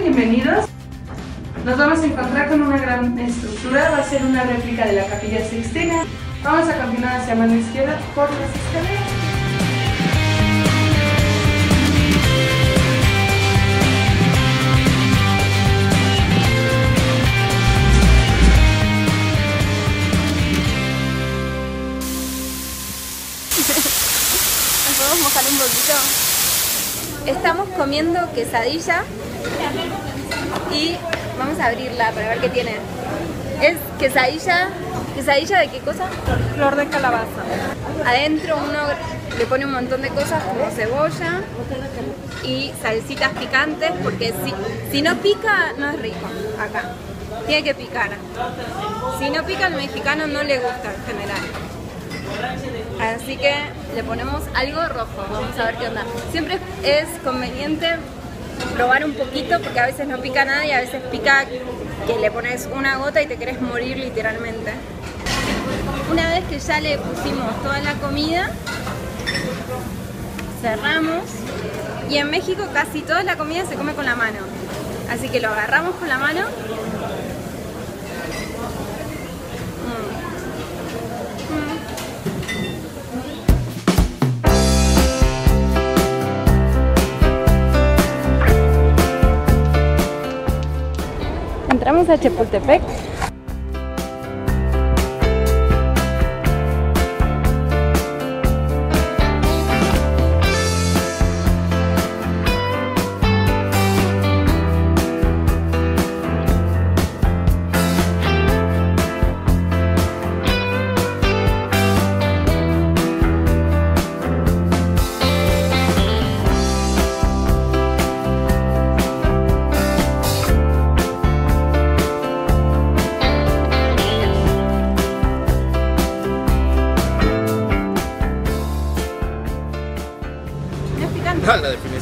Bienvenidos. Nos vamos a encontrar con una gran estructura, va a ser una réplica de la Capilla Sixtina. Vamos a continuar hacia mano izquierda por las escaleras. ¿Nos podemos mojar un poquito? Estamos comiendo quesadilla y vamos a abrirla para ver qué tiene. Es quesadilla, quesadilla de qué cosa? Flor de calabaza. Adentro uno le pone un montón de cosas como cebolla y salsitas picantes porque si, si no pica no es rico acá. Tiene que picar. Si no pica al mexicano no le gusta en general. Así que le ponemos algo rojo, vamos a ver qué onda. Siempre es conveniente probar un poquito porque a veces no pica nada y a veces pica que le pones una gota y te querés morir literalmente. Una vez que ya le pusimos toda la comida, cerramos y en México casi toda la comida se come con la mano. Así que lo agarramos con la mano. ajuns la Chapultepec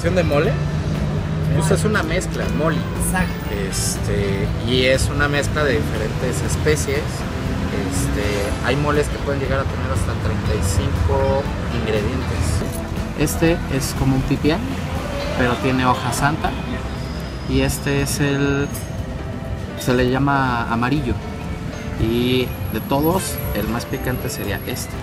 definición de mole pues es una mezcla, mole. Exacto. Este, y es una mezcla de diferentes especies. Este, hay moles que pueden llegar a tener hasta 35 ingredientes. Este es como un pipián, pero tiene hoja santa. Y este es el. se le llama amarillo. Y de todos, el más picante sería este.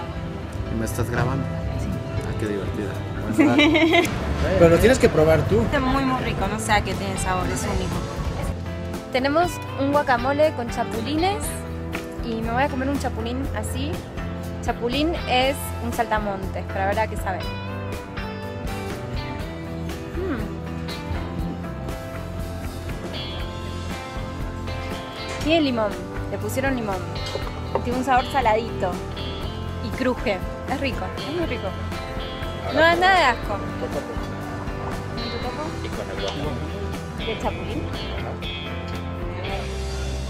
¿Me estás grabando? Ah, qué divertido. Pero lo tienes que probar tú. Está muy muy rico, no sé a qué tiene sabor, es único. Tenemos un guacamole con chapulines y me voy a comer un chapulín así. Chapulín es un saltamontes, para ver a qué sabe. Mm. Tiene limón, le pusieron limón. Tiene un sabor saladito y cruje. Es rico, es muy rico. No da nada de asco. ¿Te toco? Y con el guacamole. ¿De chapulín?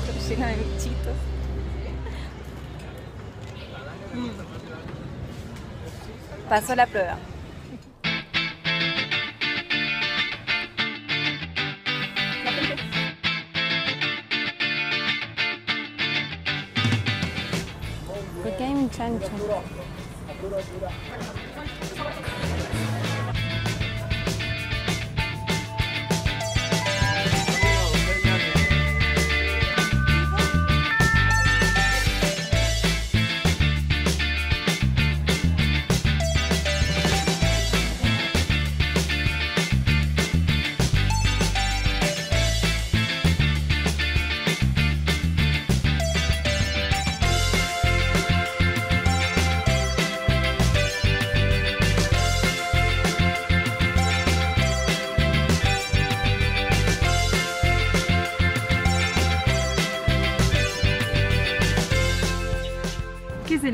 Está llena de bichitos. Mm. Pasó la prueba. ¿Por qué hay un chancho? かわいい。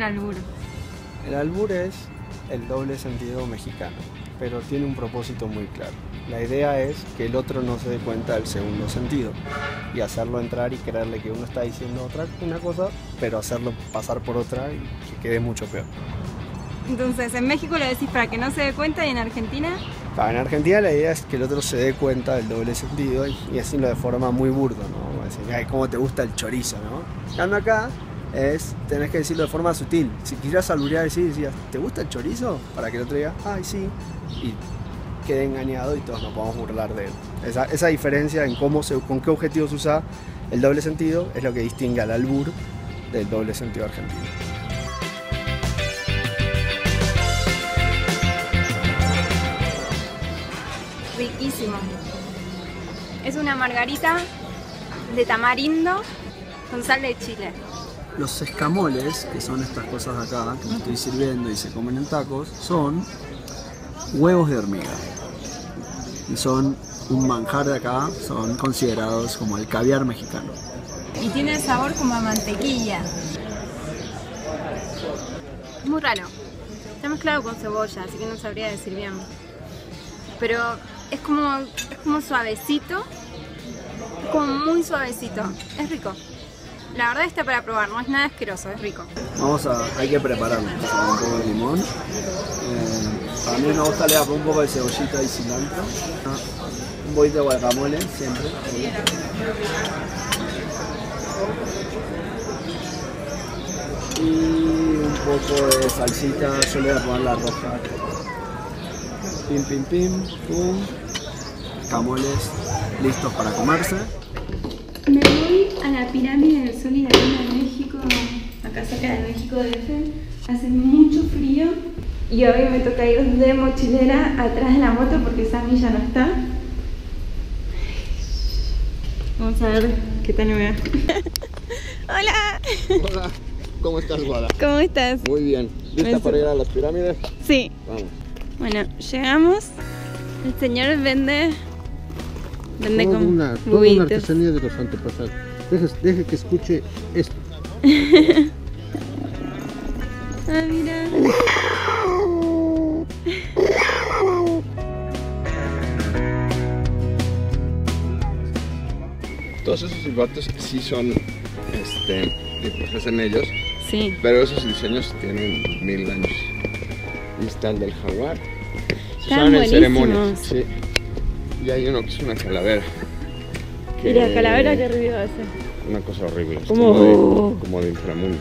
Albur? El albur es el doble sentido mexicano, pero tiene un propósito muy claro. La idea es que el otro no se dé cuenta del segundo sentido y hacerlo entrar y creerle que uno está diciendo otra una cosa, pero hacerlo pasar por otra y que quede mucho peor. Entonces, en México lo decís para que no se dé cuenta y en Argentina, Ah, En Argentina la idea es que el otro se dé cuenta del doble sentido y, y decirlo de forma muy burdo, ¿no? Decir, ay, cómo te gusta el chorizo, ¿no? Estando acá, es, tenés que decirlo de forma sutil. Si quisieras alburear, decir, decías, ¿te gusta el chorizo? Para que el otro diga, ay, sí. Y quede engañado y todos nos podamos burlar de él. Esa, esa diferencia en cómo se, con qué objetivos usa el doble sentido es lo que distingue al albur del doble sentido argentino. Riquísimo. Es una margarita de tamarindo con sal de chile. Los escamoles, que son estas cosas de acá, que me estoy sirviendo y se comen en tacos, son huevos de hormiga. Y son un manjar de acá, son considerados como el caviar mexicano. Y tiene sabor como a mantequilla. Muy raro. Está mezclado con cebolla, así que no sabría decir bien. Pero es como, es como suavecito. Es como muy suavecito. Es rico. La verdad está para probar, no es nada asqueroso, es rico. Vamos a, hay que prepararlo. Un poco de limón. Eh, a mí me gusta le un poco de cebollita y cilantro. Un poquito de guacamole, siempre. Y un poco de salsita, yo le voy a poner la roja. Pim, pim, pim, pum. Camoles listos para comerse. La pirámide del Sol y la Luna de México, acá cerca de México DF. Hace mucho frío y hoy me toca ir de mochilera atrás de la moto porque Sammy ya no está. Vamos a ver qué tal me va. Hola, Hola, ¿cómo estás, Guada? ¿cómo estás? Muy bien. ¿Lista para ir a las pirámides? Sí. Vamos. Bueno, llegamos. El señor vende. Vende Toda con una, toda una artesanía de los antepasados. Deje, deje que escuche esto. Ah, mira. Todos esos silbatos sí son, este, pues hacen ellos, Sí. pero esos diseños tienen mil años. Y está el del jaguar. Se Están en ceremonias, sí. Y hay uno que es una calavera. Y la calavera que ruido hace. Una cosa horrible. es Como, de, como de inframundo.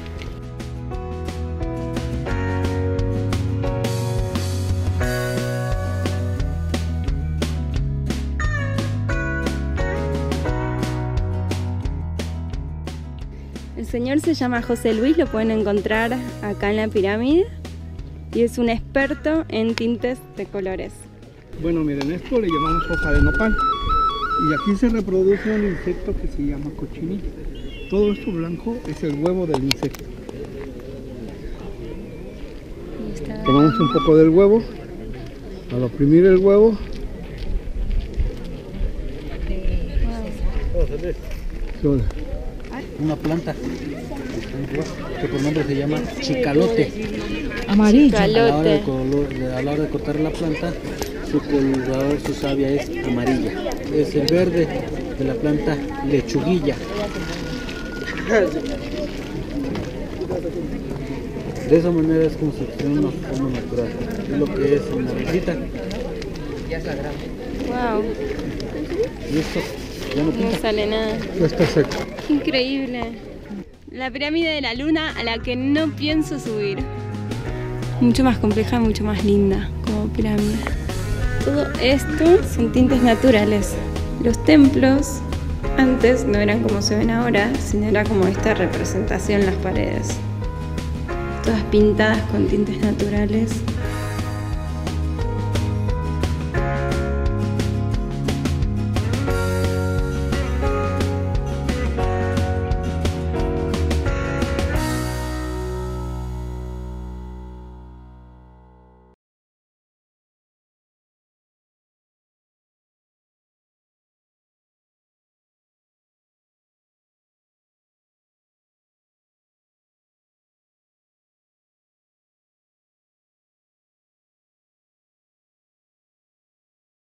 El señor se llama José Luis, lo pueden encontrar acá en la pirámide. Y es un experto en tintes de colores. Bueno, miren, esto le llamamos hoja de nopal. Y aquí se reproduce un insecto que se llama cochinilla. Todo esto blanco es el huevo del insecto. Tomamos un poco del huevo. Al oprimir el huevo. Una planta que por nombre se llama chicalote. A la, hora de, Chicalote. colo- de- a la hora de cortar la planta, su colorador, su savia es amarilla. Es el verde de la planta lechuguilla. De esa manera es como se obtiene una forma natural. Es lo que es una rosita. Wow, Y esto ya no no sale nada. ya está seco. Qué increíble. La pirámide de la luna a la que no pienso subir. Mucho más compleja, mucho más linda como pirámide. Todo esto son tintes naturales. Los templos antes no eran como se ven ahora, sino era como esta representación en las paredes. Todas pintadas con tintes naturales